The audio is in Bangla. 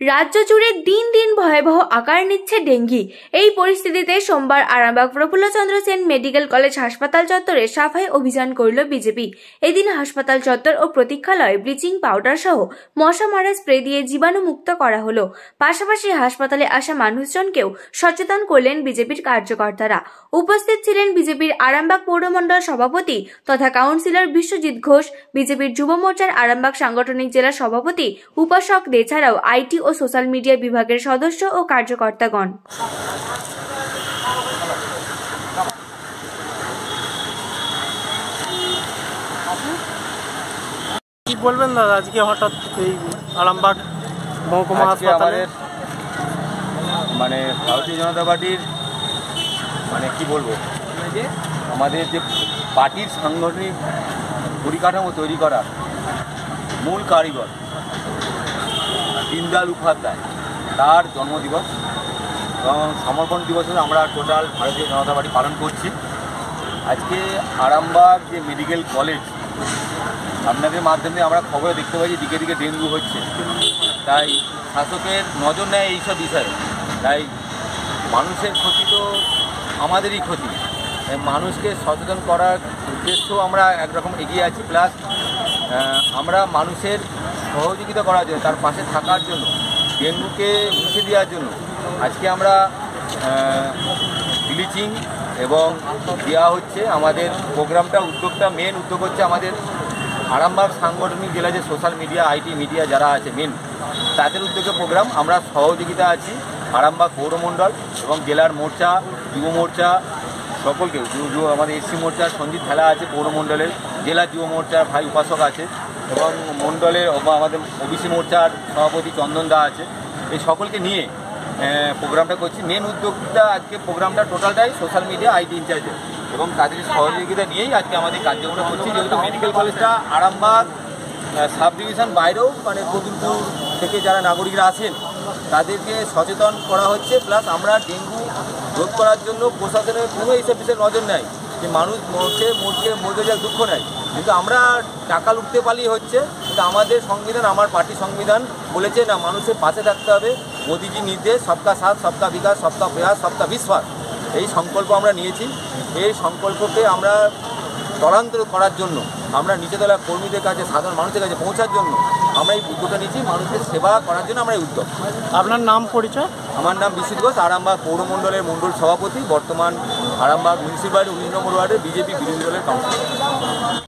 রাজ্য জুড়ে দিন দিন ভয়াবহ আকার নিচ্ছে ডেঙ্গি। এই পরিস্থিতিতে সোমবার আরামবাগ প্রফুল্লচন্দ্র সেন মেডিকেল কলেজ হাসপাতাল চত্বরে সাফাই অভিযান করল বিজেপি। এদিন হাসপাতাল চত্বর ও প্রতীক্ষালয়ে, ব্লিচিং পাউডার সহ মশা মারা স্প্রে দিয়ে জীবাণুমুক্ত করা হলো। পাশাপাশি হাসপাতালে আসা মানুষজনকেও সচেতন করলেন বিজেপির কার্যকর্তারা। উপস্থিত ছিলেন বিজেপির আরামবাগ পৌরমণ্ডল সভাপতি তথা কাউন্সিলর বিশ্বজিৎ ঘোষ, বিজেপির যুব মোর্চার আরামবাগ সাংগঠনিক জেলা সভাপতি উপাসক দে ছাড়াও আইটি ও সোশ্যাল মিডিয়া বিভাগের সদস্য ও কার্যকর্তাগণ। কি বলবেন দাদা আজকে হঠাৎ এই আরামবাগ মহকুমা হাসপাতালে? মানে ভারতীয় জনতা পার্টির মানে কি বলব আমাদের যে পার্টির সাংগঠনিক পরিকাঠামো তৈরি করা মূল কারিগর দীনদয়াল উপাধ্যায় তার জন্মদিবস এবং সমর্পণ দিবসে আমরা টোটাল ভারতীয় জনতা পার্টি পালন করছি। আজকে আরামবাগ যে মেডিকেল কলেজ, আপনাদের মাধ্যমে আমরা খবরে দেখতে পাই যে দিকে দিকে ডেঙ্গু হচ্ছে। তাই শাসকের নজর নেয় এইসব বিষয়ে। তাই মানুষের ক্ষতি তো আমাদেরই ক্ষতি। মানুষকে সচেতন করার উদ্দেশ্য আমরা একরকম এগিয়ে আছি। প্লাস আমরা মানুষের সহযোগিতা করার জন্য, তার পাশে থাকার জন্য ডেঙ্গুকে মুছে দেওয়ার জন্য, আজকে আমরা ব্লিচিং এবং দেওয়া হচ্ছে আমাদের প্রোগ্রামটা উদ্যোগটা মেন উদ্যোগ হচ্ছে আমাদের আরামবাগ সাংগঠনিক জেলা যে সোশ্যাল মিডিয়া আইটি মিডিয়া যারা আছে মেন তাদের উদ্যোগে প্রোগ্রাম। আমরা সহযোগিতা আছি আরামবাগ পৌরমণ্ডল এবং জেলার মোর্চা, যুব মোর্চা সকলকে, যুব আমাদের এসসি মোর্চার সঞ্জিত খেলা আছে পৌরমণ্ডলের জেলা যুব মোর্চার ভাই উপাসক আছে, এবং মণ্ডলের আমাদের ওবিসি মোর্চার সভাপতি চন্দন দা আছে। এই সকলকে নিয়ে প্রোগ্রামটা করছি। মেন উদ্যোগটা আজকে প্রোগ্রামটা টোটালটাই সোশ্যাল মিডিয়া আইটি ইনচার্জের এবং তাদের সহযোগিতা নিয়েই আজকে আমাদের কার্যক্রম করছি। যেহেতু মেডিকেল কলেজটা আরামবাগ সাব ডিভিশন বাইরেও মানে কবিরপুর থেকে যারা নাগরিকরা আছেন, তাদেরকে সচেতন করা হচ্ছে। প্লাস আমরা ডেঙ্গু রোধ করার জন্য প্রশাসনের কোনো এইসব বিষয়ে নজর নেয় যে মানুষ মরছে মরছে মরতে যাওয়ার দুঃখ নেয় কিন্তু আমরা টাকা লুটতে পারলেই হচ্ছে, কিন্তু আমাদের সংবিধান, আমার পার্টি সংবিধান বলেছে না, মানুষের পাশে থাকতে হবে। মোদিজির নির্দেশ, সবকা সাথ, সবকা বিকাশ, সবকা প্রয়াস, সবকা বিশ্বাস। এই সংকল্প আমরা নিয়েছি। এই সংকল্পকে আমরা ত্বরান্তর করার জন্য আমরা নিচে নিচেতলা কর্মীদের কাছে সাধারণ মানুষের কাছে পৌঁছার জন্য আমরা এই উদ্যোগটা নিয়েছি মানুষের সেবা করার জন্য আমরা এই উদ্যোগ। আপনার নাম পরিচয়? আমার নাম বিশ্বজিৎ ঘোষ আরামবাগ পৌরমণ্ডলের মণ্ডল সভাপতি বর্তমান আরামবাগ মিউনিসিপ্যালিটি উনিশ নম্বর ওয়ার্ডের বিজেপি বিরোধী দলের কাউন্সিলর